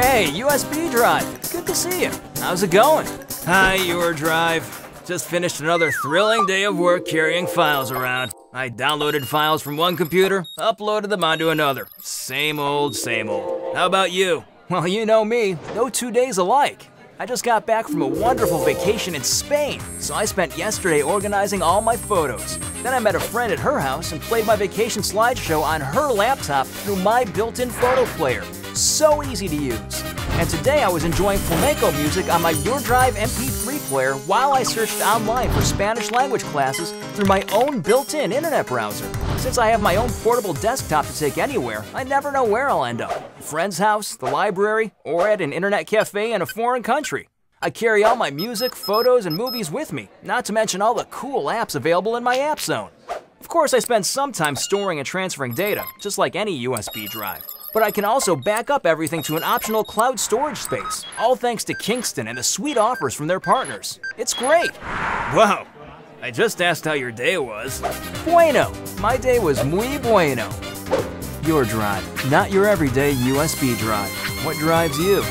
Hey, USB Drive. Good to see you. How's it going? Hi, urDrive. Just finished another thrilling day of work carrying files around. I downloaded files from one computer, uploaded them onto another. Same old, same old. How about you? Well, you know me, no two days alike. I just got back from a wonderful vacation in Spain, so I spent yesterday organizing all my photos. Then I met a friend at her house and played my vacation slideshow on her laptop through my built-in photo player. So easy to use. And today I was enjoying flamenco music on my urDrive MP3 player while I searched online for Spanish language classes through my own built-in internet browser. Since I have my own portable desktop to take anywhere, I never know where I'll end up. Friend's house, the library, or at an internet cafe in a foreign country. I carry all my music, photos, and movies with me, not to mention all the cool apps available in my app zone. Of course, I spend some time storing and transferring data, just like any USB drive. But I can also back up everything to an optional cloud storage space, all thanks to Kingston and the sweet offers from their partners. It's great. Wow, I just asked how your day was. Bueno, my day was muy bueno. urDrive, not your everyday USB drive. What drives you?